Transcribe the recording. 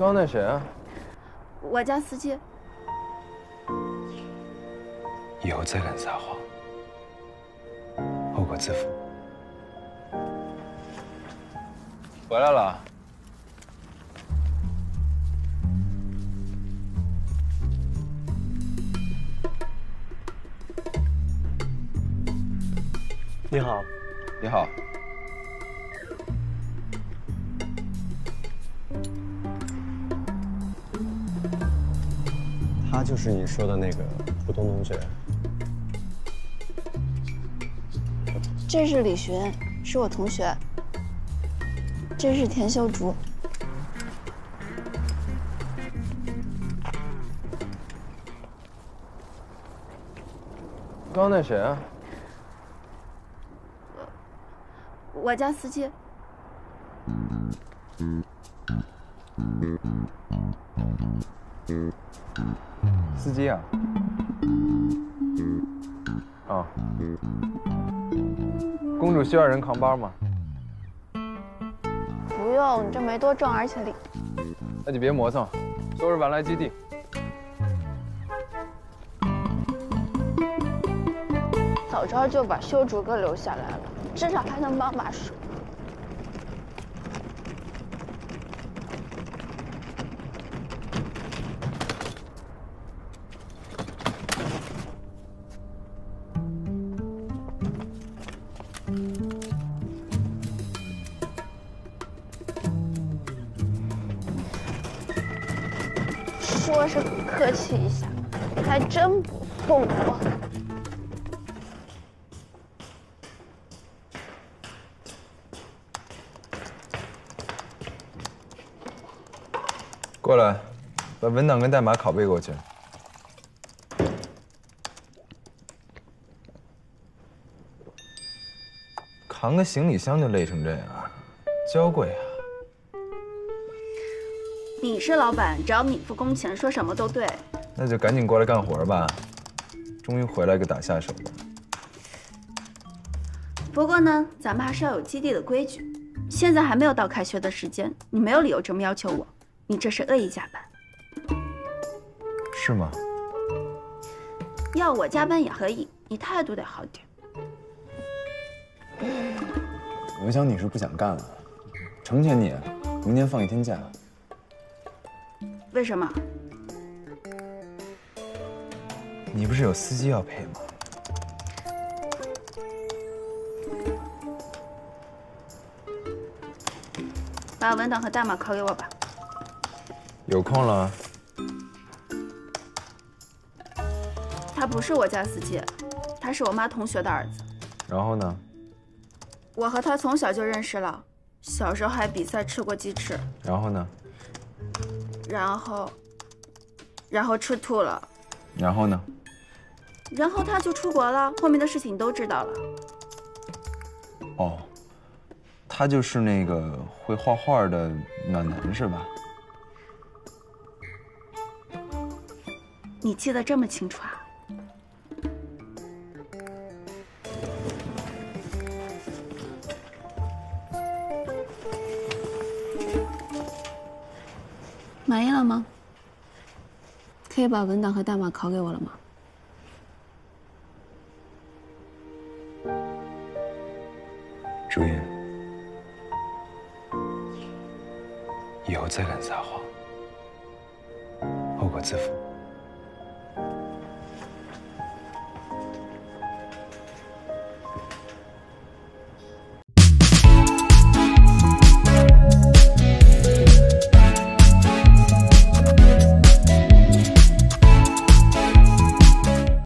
刚那谁啊？我家司机。以后再敢撒谎，后果自负。回来了。你好，你好。他就是你说的那个普通同学。这是李寻，是我同学。这是田秀竹。刚那谁啊？我家司机。司机啊？啊。公主需要人扛包吗？不用，这没多重，而且里……那就别磨蹭，收拾完来基地。早知道就把修竹哥留下来了，至少还能帮把手。说是客气一下，还真不动我。过来，把文档跟代码拷贝过去。扛个行李箱就累成这样，娇贵啊！你是老板，只要你付工钱，说什么都对。那就赶紧过来干活吧，终于回来个打下手的。不过呢，咱们还是要有基地的规矩。现在还没有到开学的时间，你没有理由这么要求我，你这是恶意加班。是吗？要我加班也可以，你态度得好点。我想你是不想干了，成全你，明天放一天假。为什么？你不是有司机要陪吗？把文档和代码拷给我吧。有空了。他不是我家司机，他是我妈同学的儿子。然后呢？我和他从小就认识了，小时候还比赛吃过鸡翅。然后呢？然后，然后吃吐了。然后呢？然后他就出国了，后面的事情你都知道了。哦，他就是那个会画画的暖男是吧？你记得这么清楚啊？满意了吗？可以把文档和代码拷给我了吗？朱茵，以后再敢撒谎，后果自负。